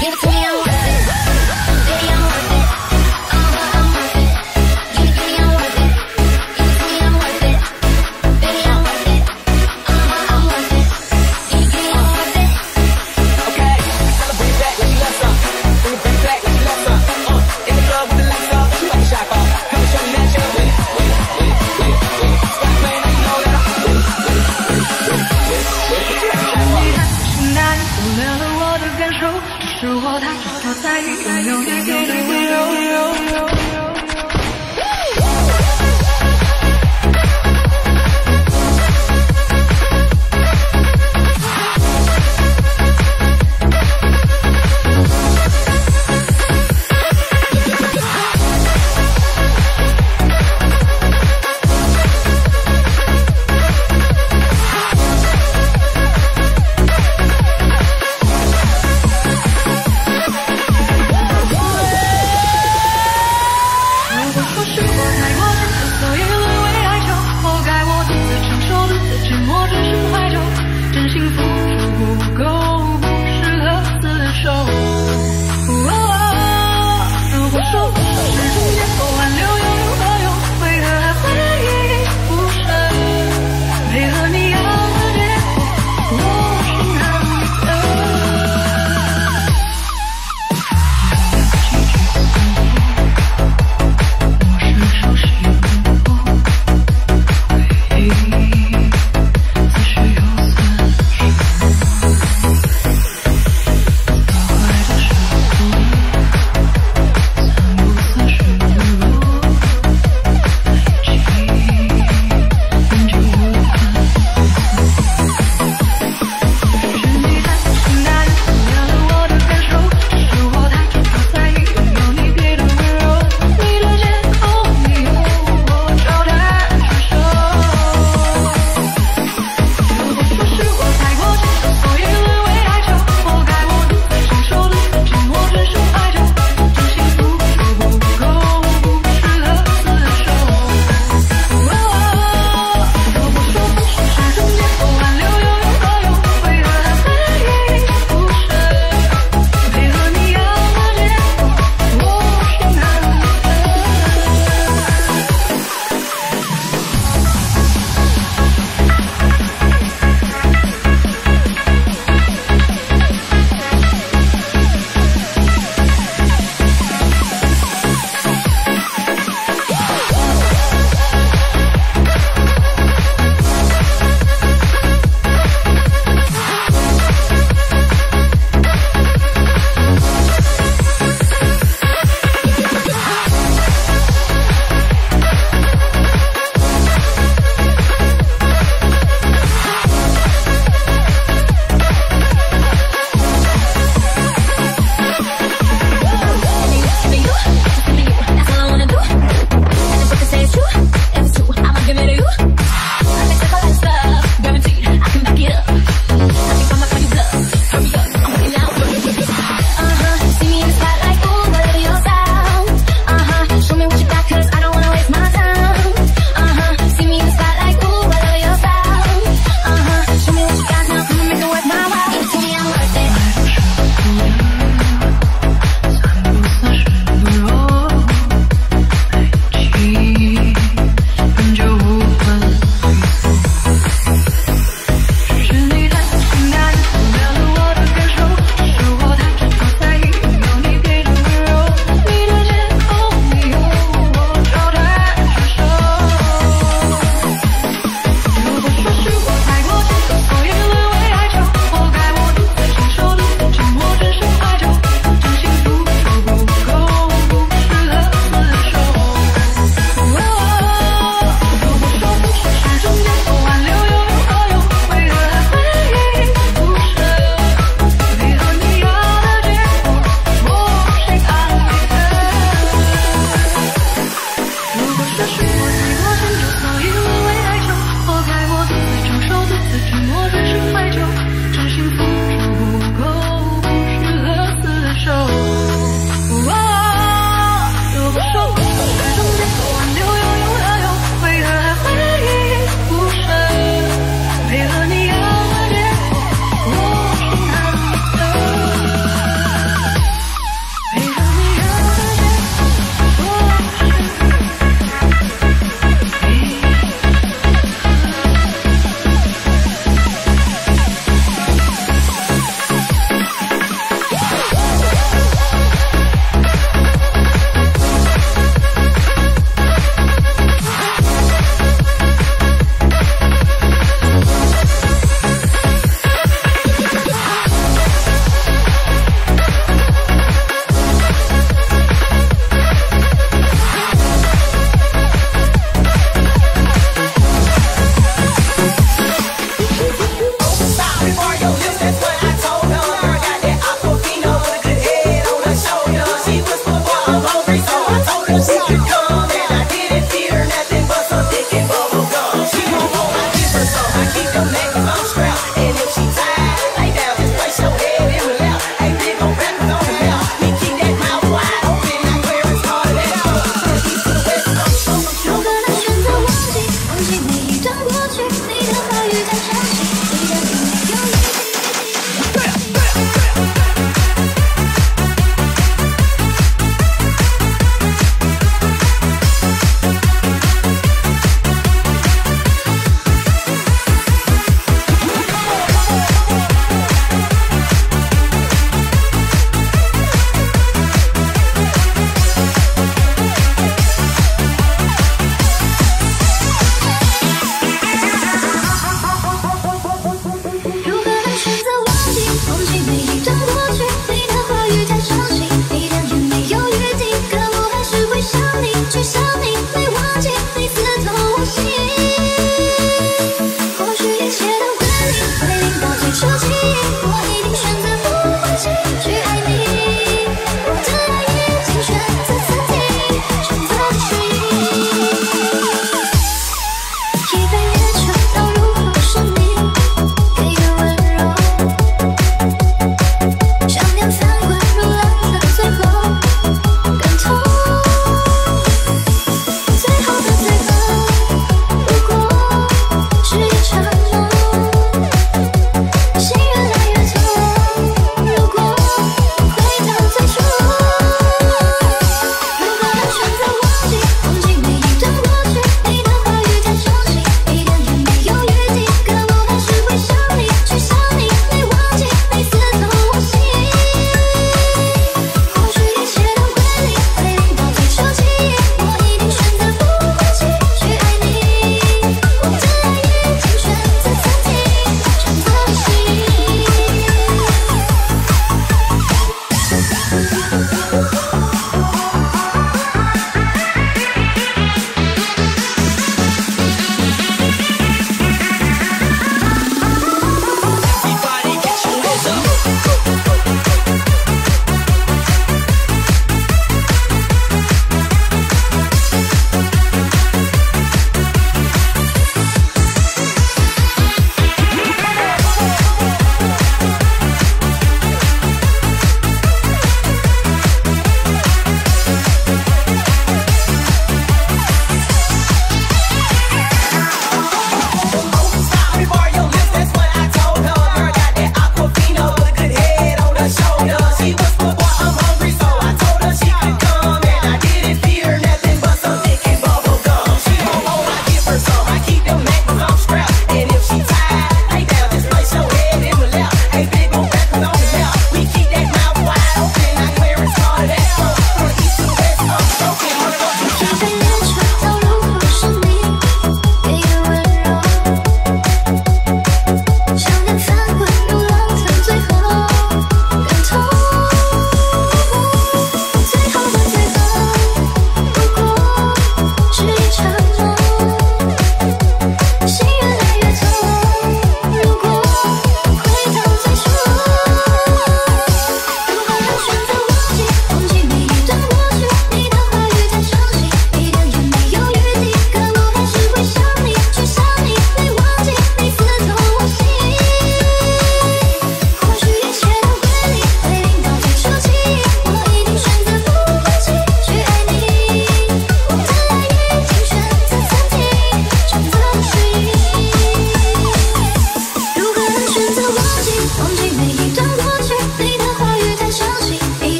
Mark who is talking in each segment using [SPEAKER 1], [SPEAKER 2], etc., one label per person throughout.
[SPEAKER 1] Give it to me,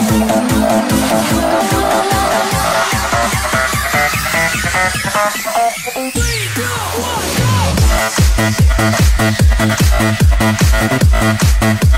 [SPEAKER 2] Go, go, go.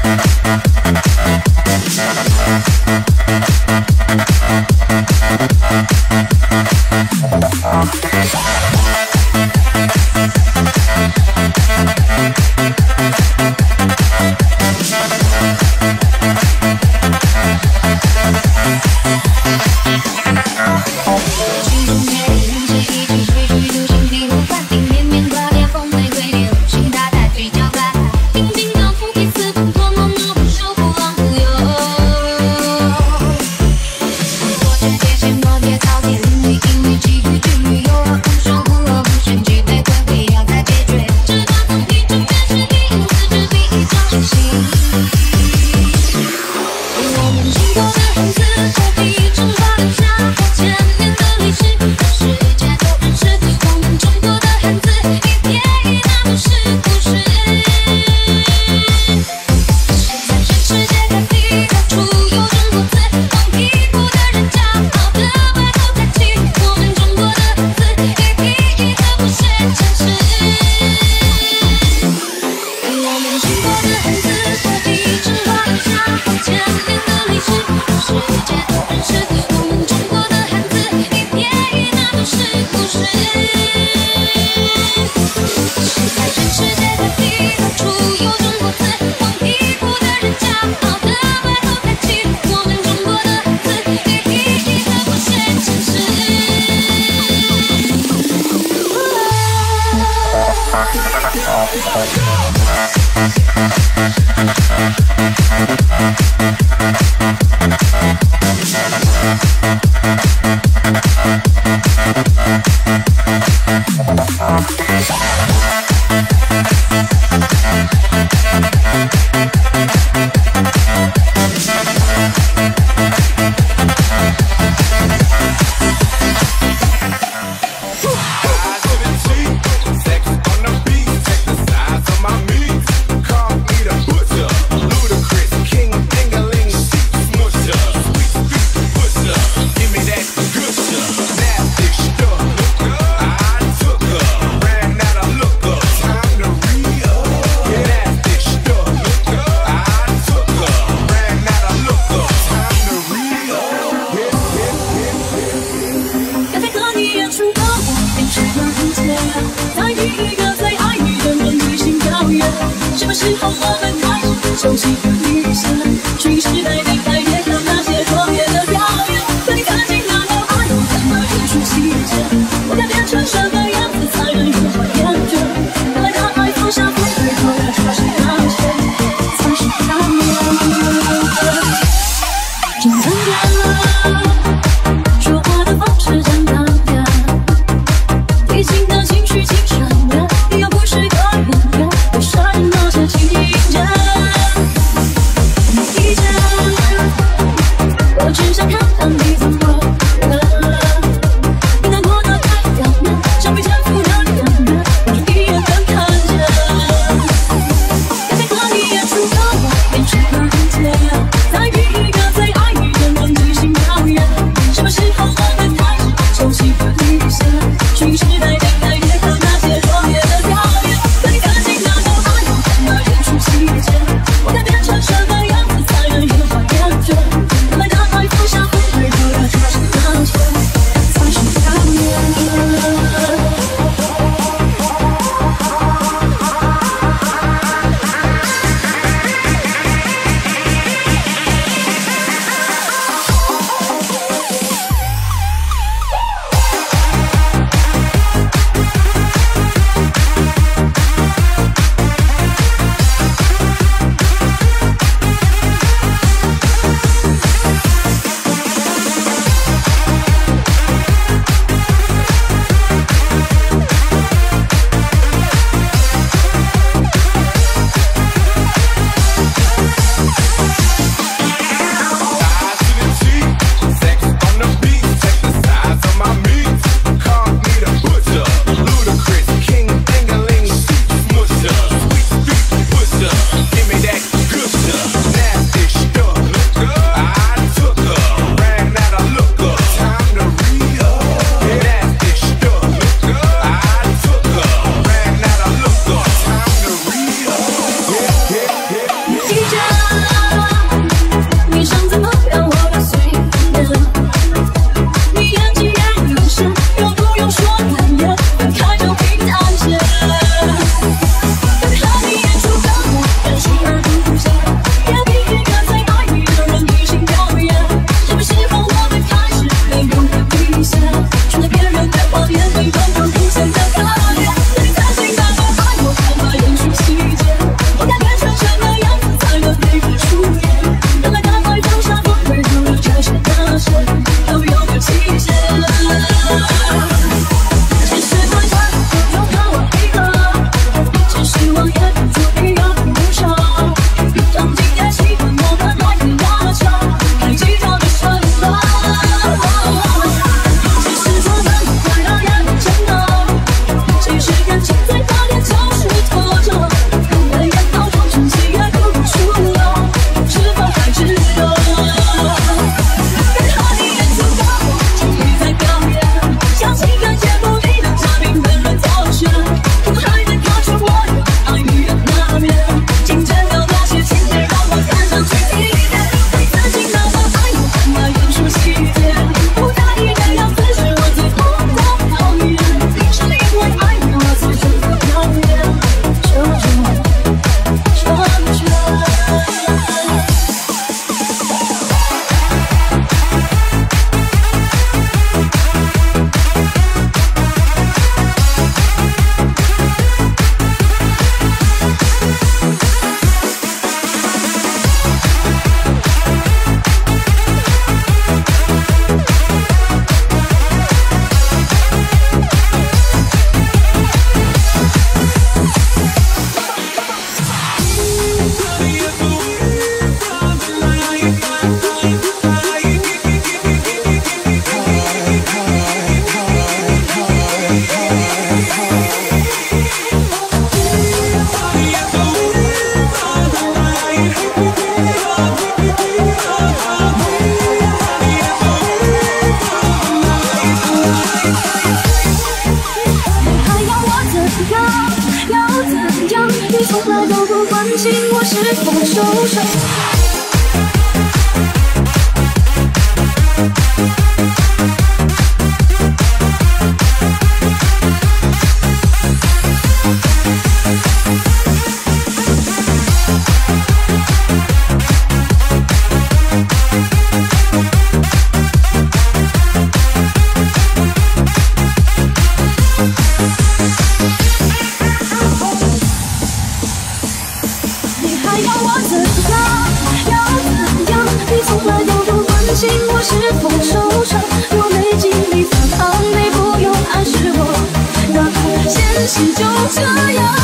[SPEAKER 3] 是就这样。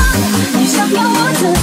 [SPEAKER 3] 你想要我怎